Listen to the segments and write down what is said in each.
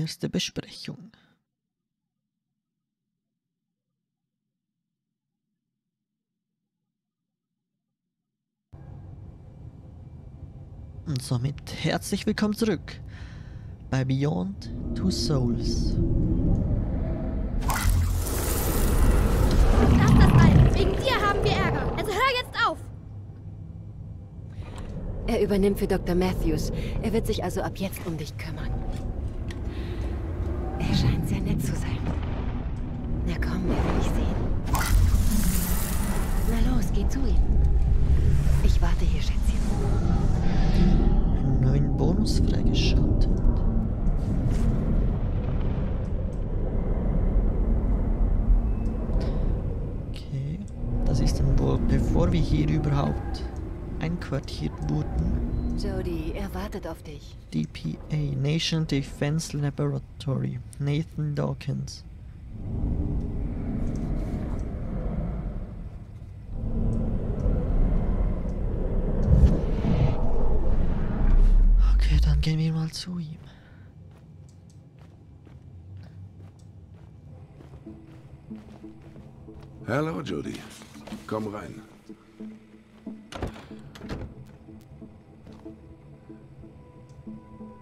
erste Besprechung. Und somit herzlich willkommen zurück bei Beyond Two Souls. Lass das mal! Wegen dir haben wir Ärger! Also hör jetzt auf! Er übernimmt für Dr. Matthews. Er wird sich also ab jetzt um dich kümmern. Er scheint sehr nett zu sein. Er will dich sehen. Na los, geh zu ihm. Ich warte hier, Schätzchen. Einen neuen Bonus freigeschaltet. Okay, das ist dann wohl bevor wir hier überhaupt einquartiert wurden. Jody, er wartet auf dich. DPA, Nation Defense Laboratory, Nathan Dawkins. Okay, dann gehen wir mal zu ihm. Hallo, Jody. Komm rein.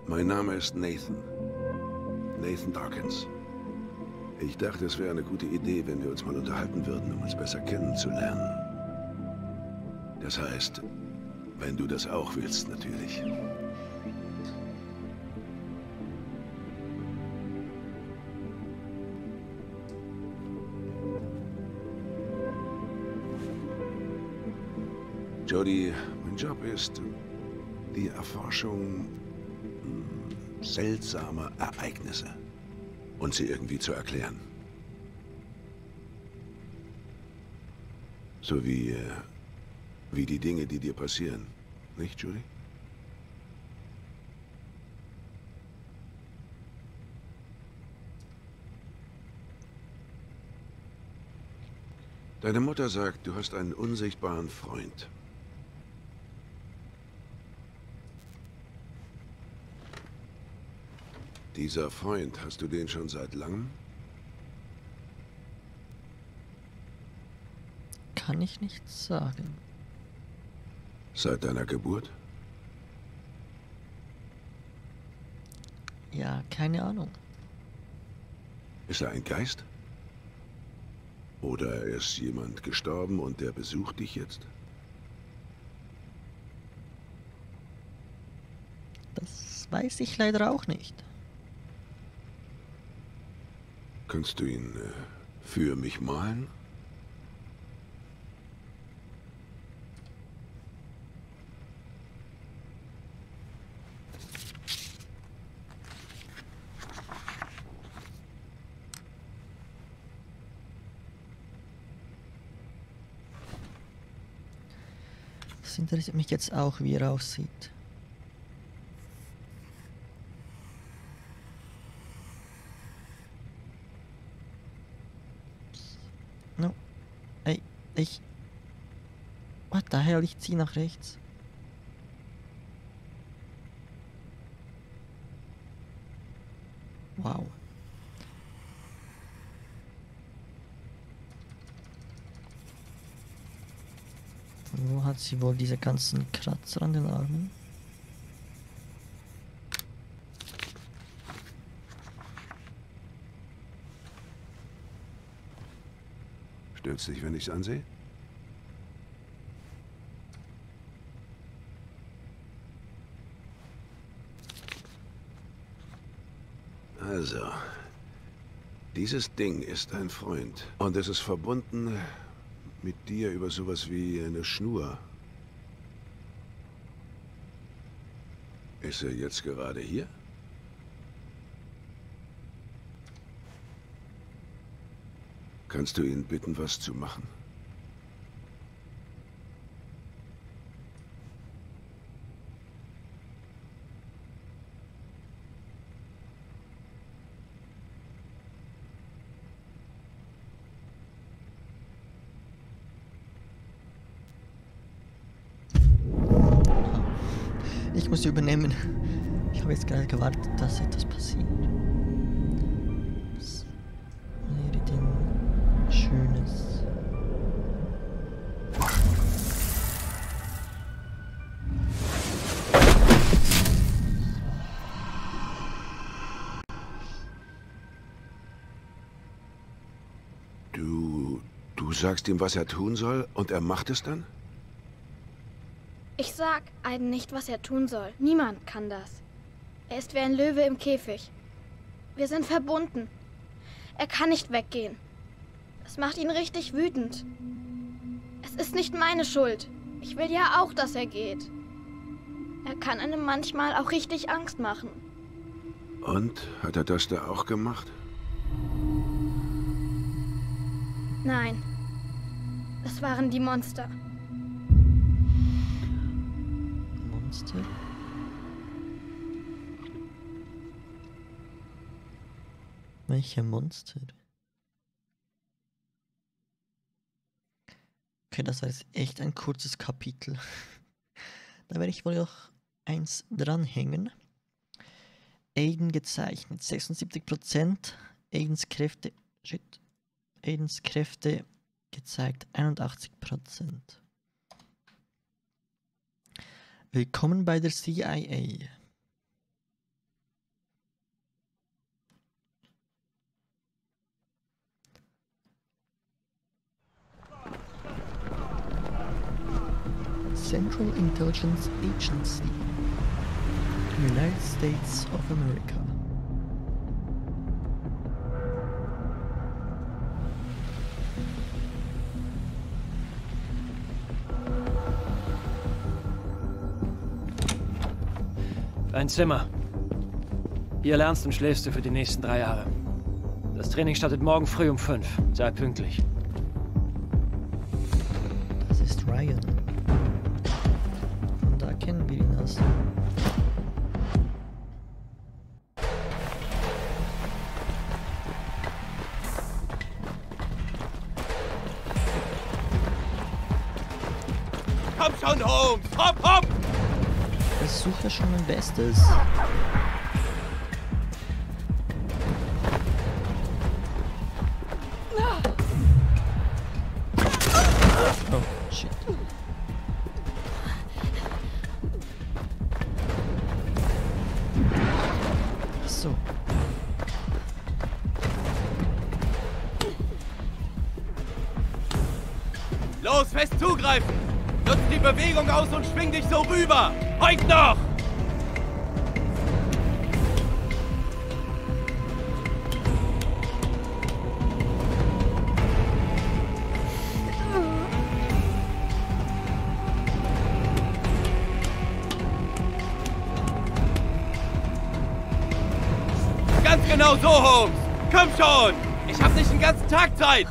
Mein Name ist Nathan. Nathan Dawkins. Ich dachte, es wäre eine gute Idee, wenn wir uns mal unterhalten würden, um uns besser kennenzulernen. Das heißt, wenn du das auch willst, natürlich. Jody, mein Job ist die Erforschung hm, seltsamer Ereignisse und sie irgendwie zu erklären. So wie, äh, wie die Dinge, die dir passieren. Nicht, Judy? Deine Mutter sagt, du hast einen unsichtbaren Freund. Dieser Freund, hast du den schon seit langem? Kann ich nicht sagen. Seit deiner Geburt? Ja, keine Ahnung. Ist er ein Geist? Oder ist jemand gestorben und der besucht dich jetzt? Das weiß ich leider auch nicht. Kannst du ihn äh, für mich malen? Das interessiert mich jetzt auch, wie er aussieht. Ich. What the hell? Ich zieh nach rechts. Wow. Wo hat sie wohl diese ganzen Kratzer an den Armen? Dich, wenn ich's ansehe? Also, dieses Ding ist ein Freund. Und es ist verbunden mit dir über sowas wie eine Schnur. Ist er jetzt gerade hier? Kannst du ihn bitten, was zu machen? Ich muss übernehmen. Ich habe jetzt gerade gewartet, dass etwas passiert. Sagst ihm, was er tun soll, und er macht es dann? Ich sag Aiden nicht, was er tun soll. Niemand kann das. Er ist wie ein Löwe im Käfig. Wir sind verbunden. Er kann nicht weggehen. Das macht ihn richtig wütend. Es ist nicht meine Schuld. Ich will ja auch, dass er geht. Er kann einem manchmal auch richtig Angst machen. Und? Hat er das da auch gemacht? Nein. Es waren die Monster. Monster. Welche Monster? Okay, das war jetzt echt ein kurzes Kapitel. da werde ich wohl noch eins dranhängen. Aiden gezeichnet 76%. Aidens Kräfte. Shit. Aidens Kräfte gezeigt 81%. Willkommen bei der CIA. Central Intelligence Agency, United States of America. Dein Zimmer. Hier lernst und schläfst du für die nächsten drei Jahre. Das Training startet morgen früh um fünf. Sei pünktlich. Das ist Ryan. Von da kennen wir ihn aus. Komm schon, Holmes! Hopp, versuche schon mein Bestes. Los, fest zugreifen! Nutz die Bewegung aus und schwing dich so rüber! Heute noch! Ganz genau so, Holmes! Komm schon! Ich hab nicht den ganzen Tag Zeit!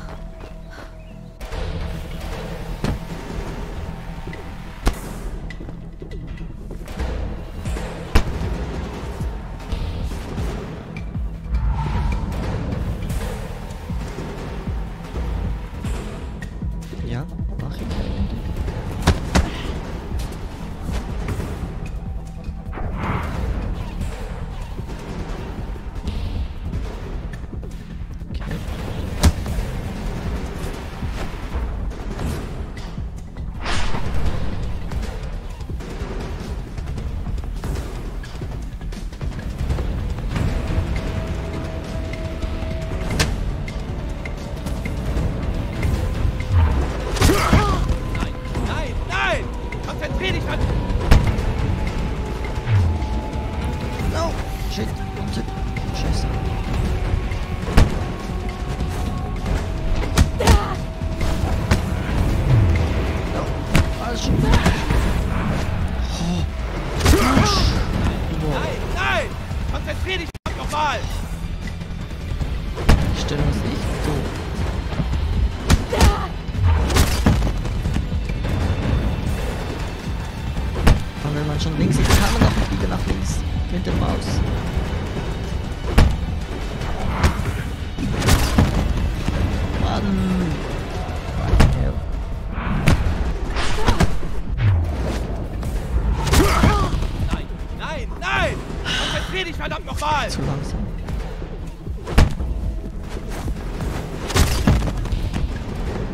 Nochmal! Zu langsam.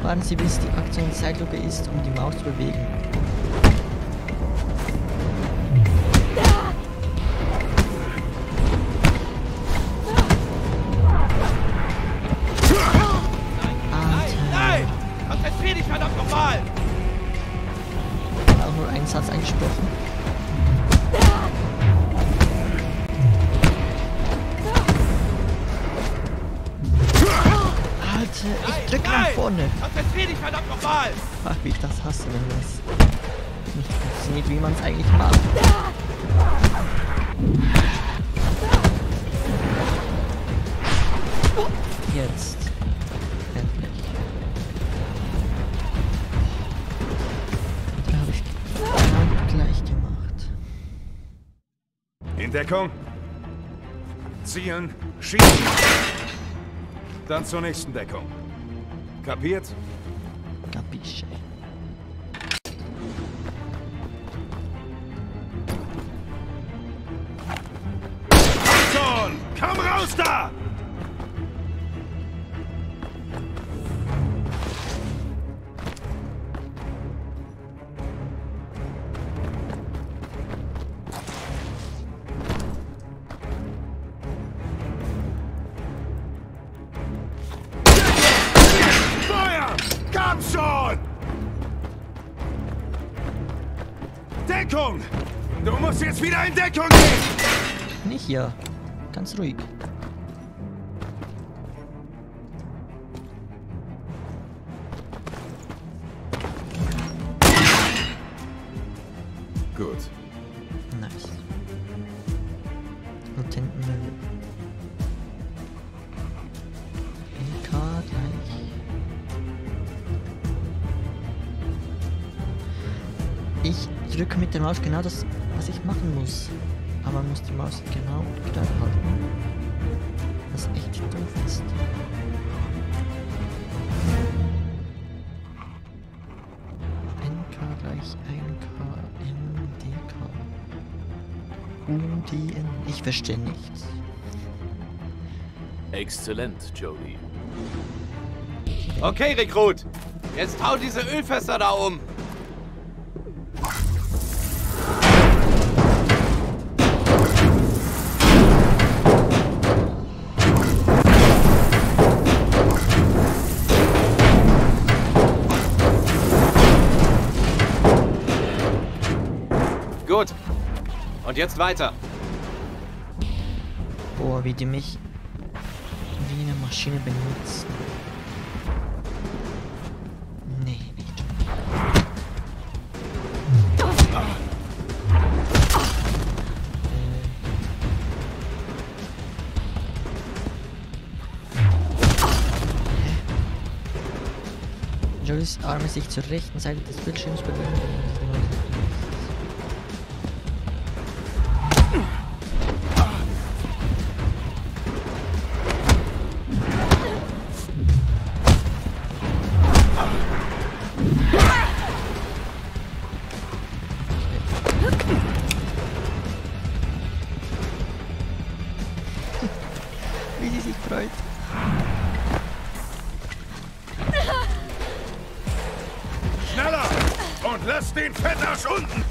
Warten Sie, bis die Aktion Zeitlupe ist, um die Maus zu bewegen. Deckung. Zielen. Schießen. Dann zur nächsten Deckung. Kapiert? Capisce. Schon! Komm raus da! Jetzt wieder in Deckung gehen! Nicht hier. Ganz ruhig. Ich drücke mit der Maus genau das, was ich machen muss. Aber man muss die Maus genau gerade halten. Was echt doof ist. NK gleich 1K MDK. UDN. Ich verstehe nichts. Exzellent, Jody. Okay, Rekrut. Jetzt hau diese Ölfässer da um. Gut. Und jetzt weiter. Boah, wie die mich wie eine Maschine benutzen. Nee, nicht. Äh. Jolys Arme sich zur rechten Seite des Bildschirms bewegen. Unten!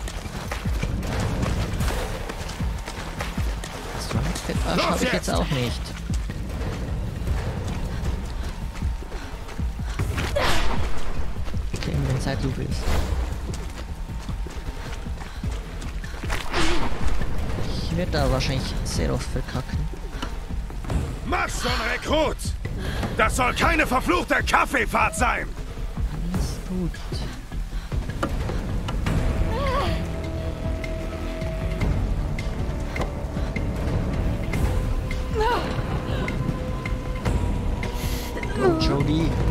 So Fettarsch Los habe ich jetzt! jetzt auch nicht. Okay, wenn Zeitlupe ist. Ich werde da wahrscheinlich sehr oft verkacken. Mach schon, Rekrut! Das soll keine verfluchte Kaffeefahrt sein! Alles gut. Jody. Vielleicht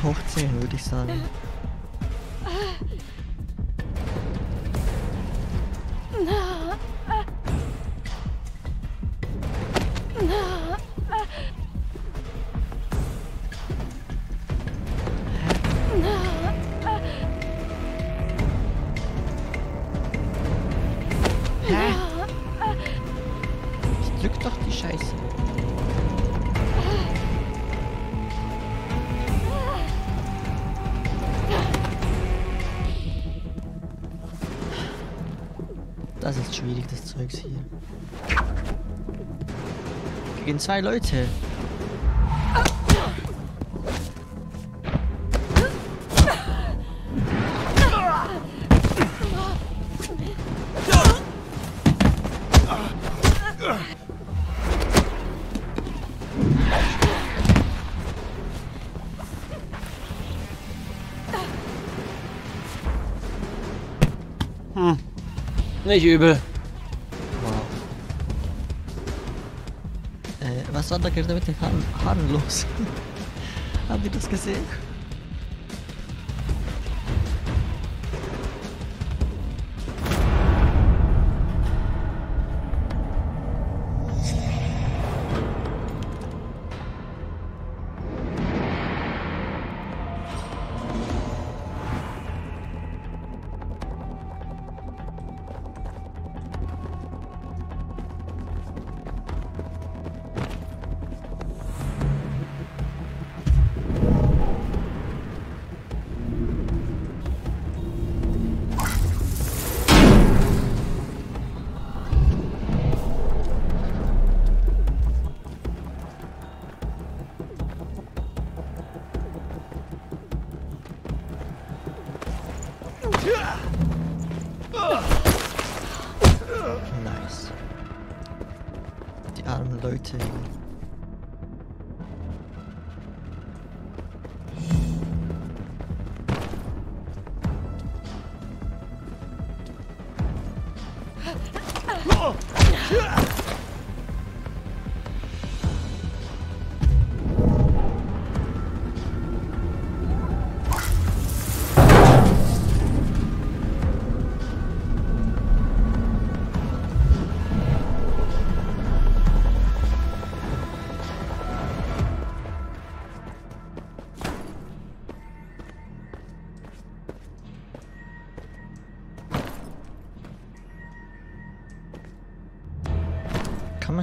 Steuerung hoch 10 würde ich sagen. schwierig, das Zeugs hier. Gegen zwei Leute. Nicht übel. Äh, was war da gerade mit den Haaren, Haaren los? Habt ihr das gesehen?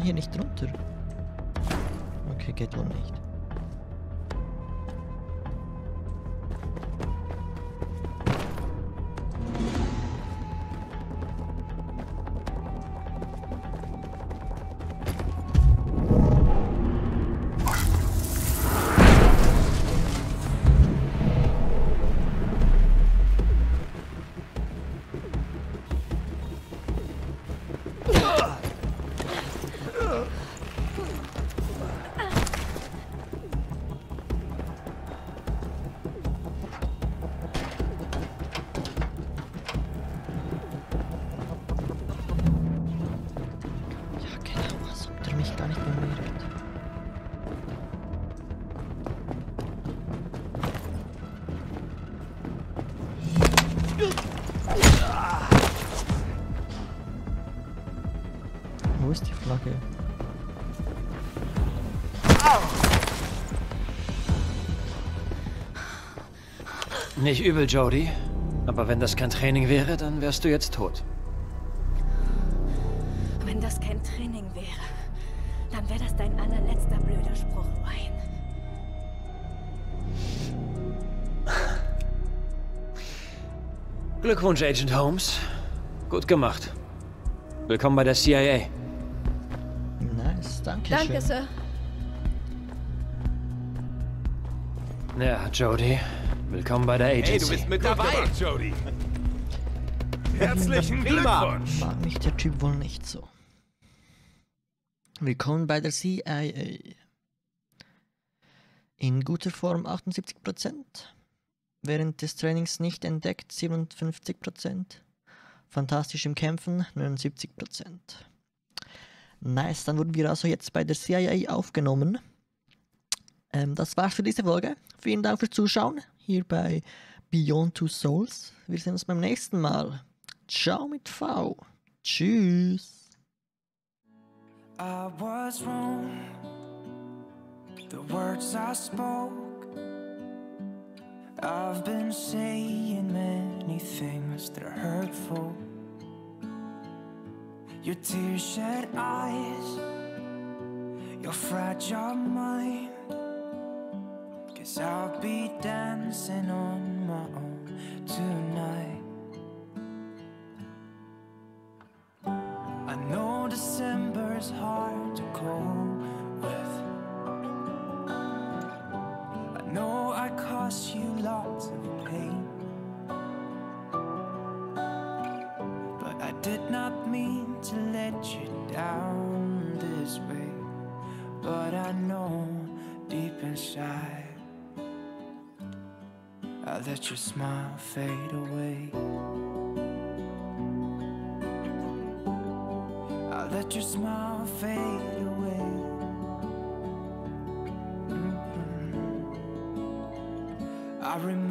Hier nicht runter? Flagge? Nicht übel, Jody. Aber wenn das kein Training wäre, dann wärst du jetzt tot. Wenn das kein Training wäre, dann wäre das dein allerletzter blöder Spruch, Ryan. Glückwunsch, Agent Holmes. Gut gemacht. Willkommen bei der CIA. Nice, danke Danke. Sir. Ja, Jody. Willkommen bei der Agency. Hey, du bist mit dabei. Gemacht, Jody. Herzlichen. Glückwunsch. Mag mich der Typ wohl nicht so. Willkommen bei der CIA. In guter Form 78%. während des Trainings nicht entdeckt, 57%. Fantastisch im Kämpfen, 79%. Nice, dann wurden wir also jetzt bei der CIA aufgenommen. Ähm, das war's für diese Folge. Vielen Dank fürs Zuschauen hier bei Beyond Two Souls. Wir sehen uns beim nächsten Mal. Ciao mit V. Tschüss. I was wrong. The words I spoke. I've been saying many things that are hurtful. Your tear shed eyes, your fragile mind. Cause I'll be dancing on my own tonight. I know December's hard to cope with. I know I cost you lots of pain. But I did not mean to let you down this way. But I know deep inside, I let your smile fade away. I let your smile fade away. Mhm. I remember